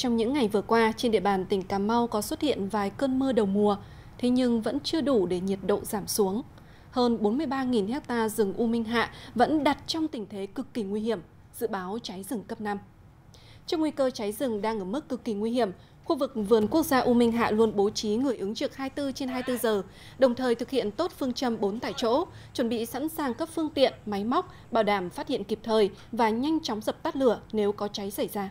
Trong những ngày vừa qua, trên địa bàn tỉnh Cà Mau có xuất hiện vài cơn mưa đầu mùa, thế nhưng vẫn chưa đủ để nhiệt độ giảm xuống. Hơn 43.000 ha rừng U Minh Hạ vẫn đặt trong tình thế cực kỳ nguy hiểm, dự báo cháy rừng cấp 5. Trong nguy cơ cháy rừng đang ở mức cực kỳ nguy hiểm, khu vực vườn quốc gia U Minh Hạ luôn bố trí người ứng trực 24 trên 24 giờ, đồng thời thực hiện tốt phương châm 4 tại chỗ, chuẩn bị sẵn sàng các phương tiện, máy móc, bảo đảm phát hiện kịp thời và nhanh chóng dập tắt lửa nếu có cháy xảy ra.